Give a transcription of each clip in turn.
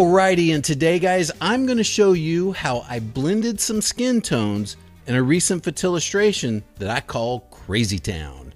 Alrighty, and today, guys, I'm going to show you how I blended some skin tones in a recent illustration that I call Crazy Town.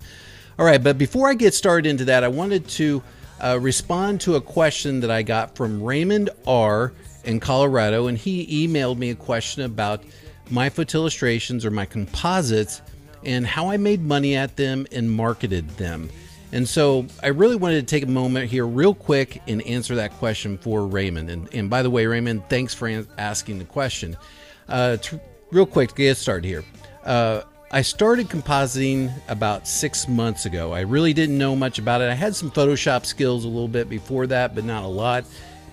All right, but before I get started into that, I wanted to uh, respond to a question that I got from Raymond R. in Colorado, and he emailed me a question about my photillustrations or my composites and how I made money at them and marketed them. And so I really wanted to take a moment here, real quick, and answer that question for Raymond. And, and by the way, Raymond, thanks for asking the question. Uh, to, real quick to get started here. Uh, I started compositing about six months ago. I really didn't know much about it. I had some Photoshop skills a little bit before that, but not a lot.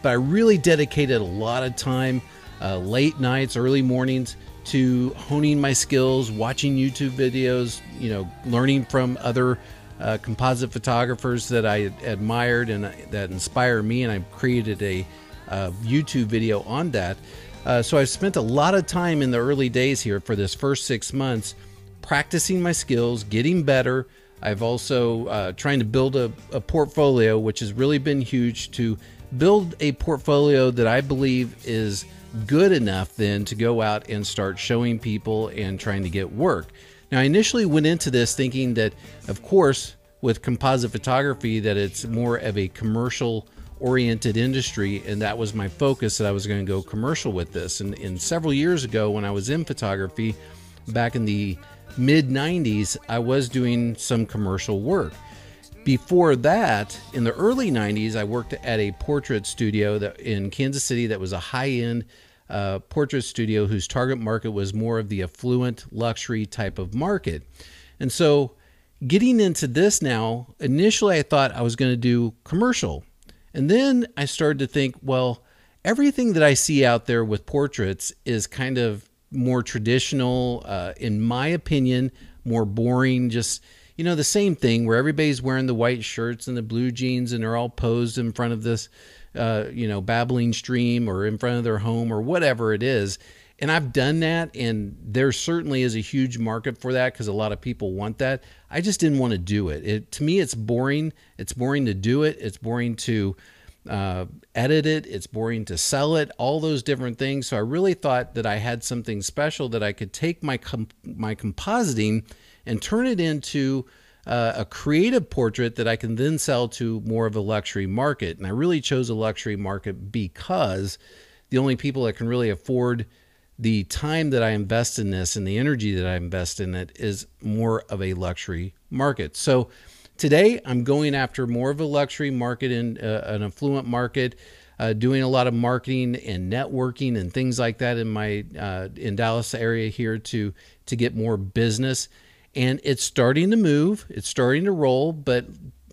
But I really dedicated a lot of time, uh, late nights, early mornings, to honing my skills, watching YouTube videos, you know, learning from other uh, composite photographers that I admired and uh, that inspired me, and I created a uh, YouTube video on that. Uh, so I've spent a lot of time in the early days here for this first six months practicing my skills, getting better. I've also uh, trying to build a, a portfolio, which has really been huge to build a portfolio that I believe is good enough then to go out and start showing people and trying to get work. Now, I initially went into this thinking that, of course, with composite photography, that it's more of a commercial oriented industry, and that was my focus that I was going to go commercial with this. And, and several years ago, when I was in photography, back in the mid 90s, I was doing some commercial work. Before that, in the early 90s, I worked at a portrait studio that in Kansas City that was a high end uh, portrait studio whose target market was more of the affluent luxury type of market. And so, getting into this now, initially I thought I was going to do commercial. And then I started to think, well, everything that I see out there with portraits is kind of more traditional, uh, in my opinion, more boring, just you know the same thing where everybody's wearing the white shirts and the blue jeans and they're all posed in front of this uh, you know, babbling stream or in front of their home or whatever it is. And I've done that, and there certainly is a huge market for that because a lot of people want that. I just didn't want to do it. it. To me, it's boring. It's boring to do it. It's boring to uh, edit it. It's boring to sell it. All those different things. So I really thought that I had something special that I could take my my compositing and turn it into uh, a creative portrait that I can then sell to more of a luxury market. And I really chose a luxury market because the only people that can really afford the time that I invest in this and the energy that I invest in it is more of a luxury market. So today I'm going after more of a luxury market and uh, an affluent market. Uh, doing a lot of marketing and networking and things like that in my uh, in Dallas area here to to get more business and it's starting to move, it's starting to roll, but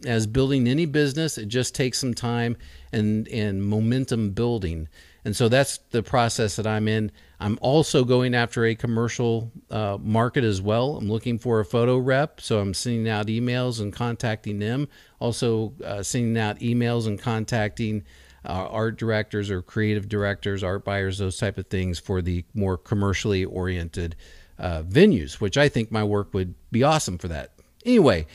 as building any business, it just takes some time and, and momentum building. And so that's the process that I'm in. I'm also going after a commercial uh, market as well. I'm looking for a photo rep. So I'm sending out emails and contacting them. Also, uh, sending out emails and contacting uh, art directors or creative directors, art buyers, those type of things for the more commercially oriented uh, venues, which I think my work would be awesome for that. Anyway,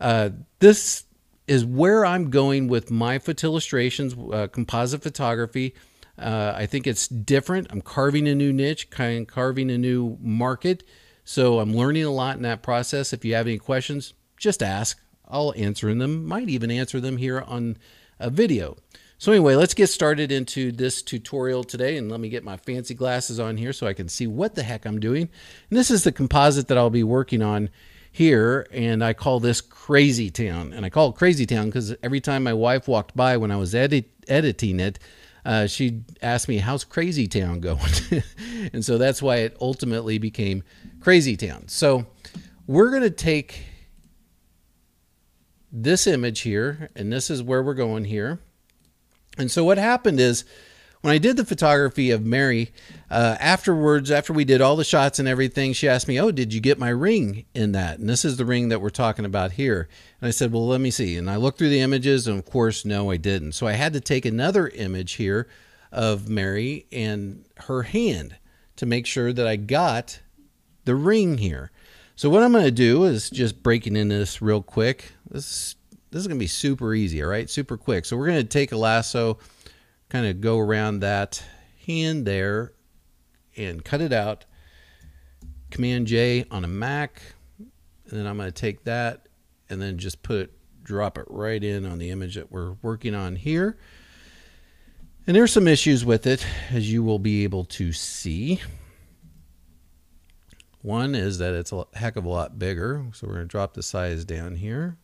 uh, this is where I'm going with my photillustrations, uh, composite photography. Uh, I think it's different. I'm carving a new niche, kind of carving a new market. So I'm learning a lot in that process. If you have any questions, just ask. I'll answer them. Might even answer them here on a video. So anyway, let's get started into this tutorial today and let me get my fancy glasses on here so I can see what the heck I'm doing. And this is the composite that I'll be working on here and I call this Crazy Town. And I call it Crazy Town because every time my wife walked by when I was edit editing it, uh, she asked me, how's Crazy Town going? and so that's why it ultimately became Crazy Town. So we're going to take this image here, and this is where we're going here. And so what happened is when I did the photography of Mary, uh, afterwards, after we did all the shots and everything, she asked me, Oh, did you get my ring in that? And this is the ring that we're talking about here. And I said, Well, let me see. And I looked through the images, and of course, no, I didn't. So I had to take another image here of Mary and her hand to make sure that I got the ring here. So what I'm going to do is just breaking into this real quick. This this is going to be super easy, all right? Super quick. So we're going to take a lasso, kind of go around that hand there and cut it out. Command J on a Mac, and then I'm going to take that and then just put it, drop it right in on the image that we're working on here. And there's some issues with it, as you will be able to see. One is that it's a heck of a lot bigger, so we're going to drop the size down here.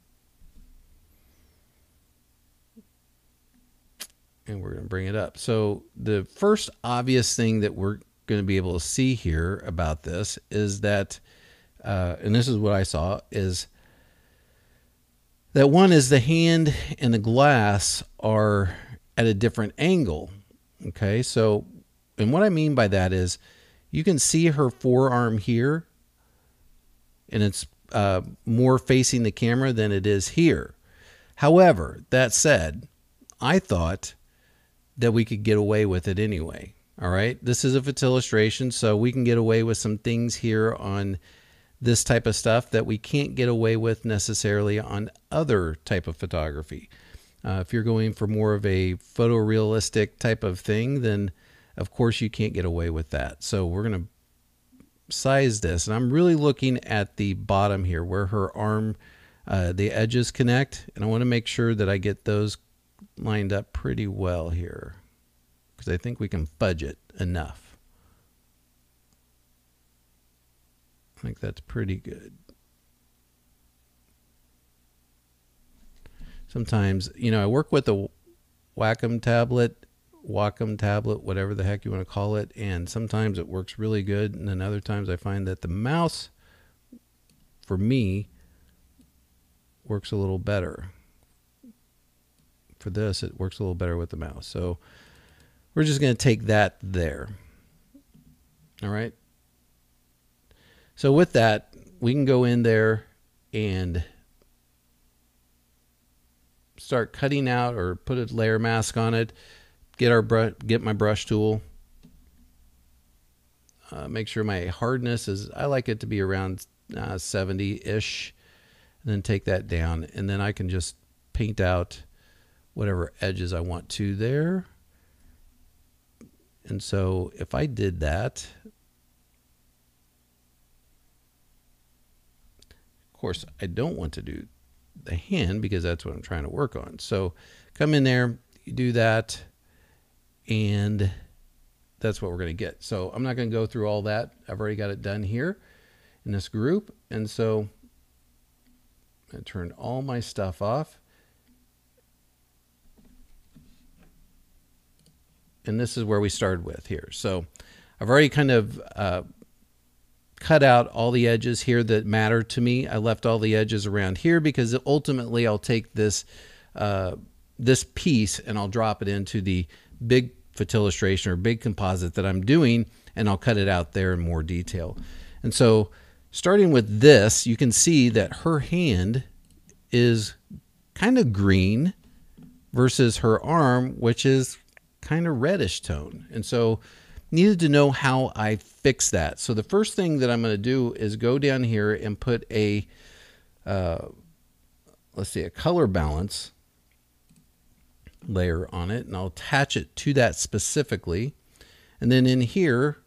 And we're going to bring it up. So the first obvious thing that we're going to be able to see here about this is that, uh, and this is what I saw, is that one is the hand and the glass are at a different angle. Okay, so, and what I mean by that is you can see her forearm here, and it's uh, more facing the camera than it is here. However, that said, I thought that we could get away with it anyway. All right, this is a illustration, so we can get away with some things here on this type of stuff that we can't get away with necessarily on other type of photography. Uh, if you're going for more of a photorealistic type of thing, then of course you can't get away with that. So we're going to size this, and I'm really looking at the bottom here where her arm, uh, the edges connect, and I want to make sure that I get those lined up pretty well here because I think we can fudge it enough. I think that's pretty good. Sometimes, you know, I work with a Wacom tablet, Wacom tablet, whatever the heck you want to call it, and sometimes it works really good, and then other times I find that the mouse, for me, works a little better. For this, it works a little better with the mouse. So we're just going to take that there. All right. So with that, we can go in there and start cutting out or put a layer mask on it. Get our brush, get my brush tool. Uh, make sure my hardness is. I like it to be around 70 uh, and then take that down, and then I can just paint out whatever edges I want to there. And so if I did that, of course, I don't want to do the hand because that's what I'm trying to work on. So come in there, you do that, and that's what we're going to get. So I'm not going to go through all that. I've already got it done here in this group. And so I turned all my stuff off. And this is where we started with here. So I've already kind of uh, cut out all the edges here that matter to me. I left all the edges around here because ultimately I'll take this uh, this piece and I'll drop it into the big illustration or big composite that I'm doing and I'll cut it out there in more detail. And so starting with this, you can see that her hand is kind of green versus her arm, which is kind of reddish tone. And so needed to know how I fix that. So the first thing that I'm going to do is go down here and put a, uh, let's see, a color balance layer on it. And I'll attach it to that specifically. And then in here,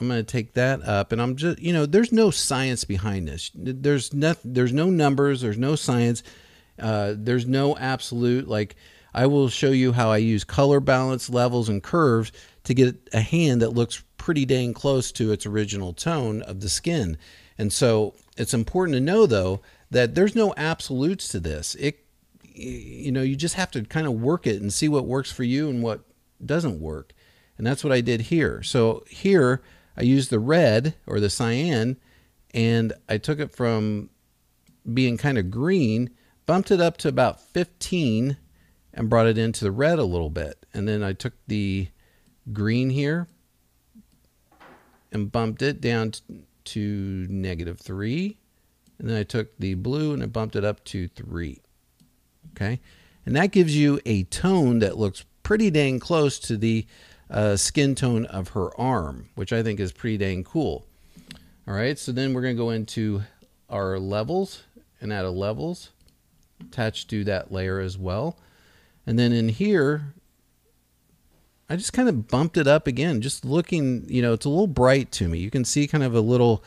I'm going to take that up and I'm just, you know, there's no science behind this. There's nothing, there's no numbers, there's no science. Uh, there's no absolute like, I will show you how I use color balance, levels, and curves to get a hand that looks pretty dang close to its original tone of the skin. And so it's important to know though that there's no absolutes to this. It you know, you just have to kind of work it and see what works for you and what doesn't work. And that's what I did here. So here I used the red or the cyan and I took it from being kind of green, bumped it up to about 15 and brought it into the red a little bit. And then I took the green here and bumped it down to negative three. And then I took the blue and I bumped it up to three. Okay. And that gives you a tone that looks pretty dang close to the uh, skin tone of her arm, which I think is pretty dang cool. All right. So then we're going to go into our levels and add a levels attached to that layer as well. And then in here, I just kind of bumped it up again, just looking, you know, it's a little bright to me. You can see kind of a little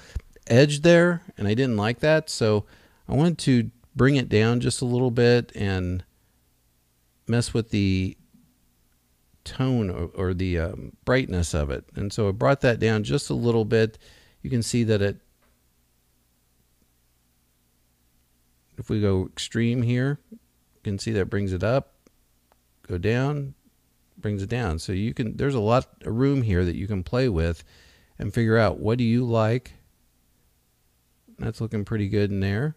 edge there, and I didn't like that. So I wanted to bring it down just a little bit and mess with the tone or, or the um, brightness of it. And so I brought that down just a little bit. You can see that it, if we go extreme here, you can see that brings it up, go down, brings it down. So you can, there's a lot of room here that you can play with and figure out what do you like. That's looking pretty good in there.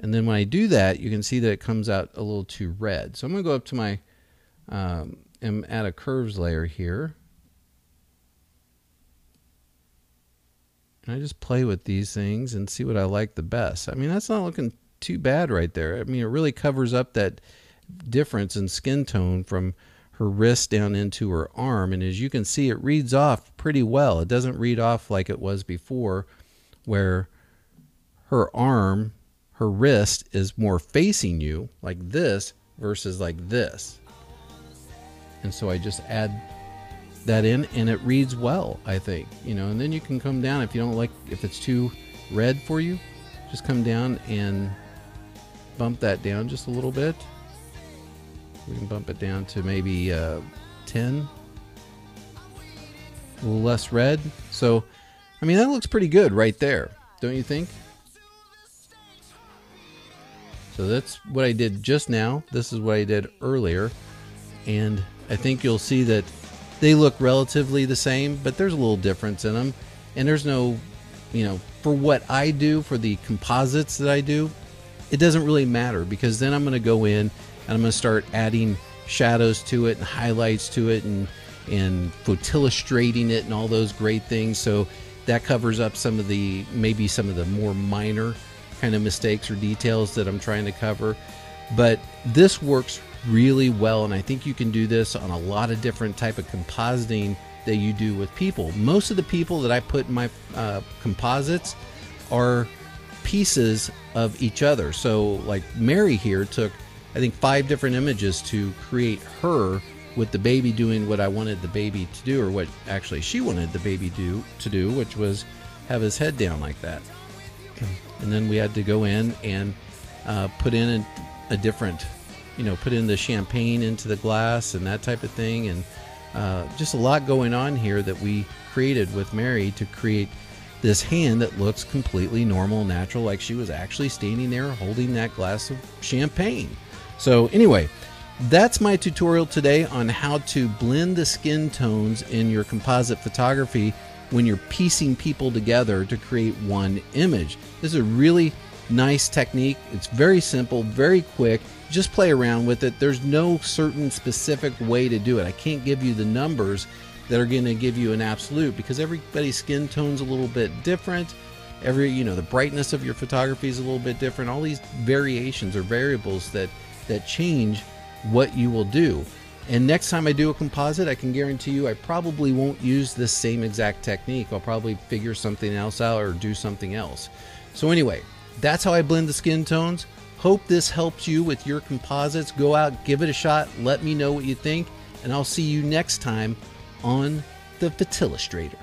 And then when I do that, you can see that it comes out a little too red. So I'm going to go up to my, um, and add a curves layer here. And I just play with these things and see what I like the best. I mean, that's not looking too bad right there. I mean, it really covers up that difference in skin tone from her wrist down into her arm. And as you can see, it reads off pretty well. It doesn't read off like it was before, where her arm her wrist is more facing you like this versus like this. And so I just add that in and it reads well, I think. You know, and then you can come down if you don't like if it's too red for you, just come down and bump that down just a little bit. We can bump it down to maybe uh, 10. A little less red. So, I mean, that looks pretty good right there, don't you think? So that's what I did just now. This is what I did earlier. And I think you'll see that they look relatively the same, but there's a little difference in them. And there's no, you know, for what I do, for the composites that I do, it doesn't really matter because then I'm going to go in and I'm going to start adding shadows to it and highlights to it and and photillustrating it and all those great things. So that covers up some of the maybe some of the more minor kind of mistakes or details that I'm trying to cover. But this works really well, and I think you can do this on a lot of different type of compositing that you do with people. Most of the people that I put in my uh, composites are pieces of each other. So, like Mary here took, I think, five different images to create her with the baby doing what I wanted the baby to do, or what actually she wanted the baby do to do, which was have his head down like that. And then we had to go in and uh, put in a, a, different, you know, put in the champagne into the glass and that type of thing, and uh, just a lot going on here that we created with Mary to create this hand that looks completely normal, natural, like she was actually standing there holding that glass of champagne. So anyway, that's my tutorial today on how to blend the skin tones in your composite photography when you're piecing people together to create one image. This is a really nice technique. It's very simple, very quick. Just play around with it. There's no certain specific way to do it. I can't give you the numbers that are going to give you an absolute because everybody's skin tone's a little bit different. Every, you know, the brightness of your photography is a little bit different. All these variations or variables that that change what you will do. And next time I do a composite, I can guarantee you I probably won't use this same exact technique. I'll probably figure something else out or do something else. So anyway, that's how I blend the skin tones. Hope this helps you with your composites. Go out, give it a shot, let me know what you think, and I'll see you next time on the Photillustrator.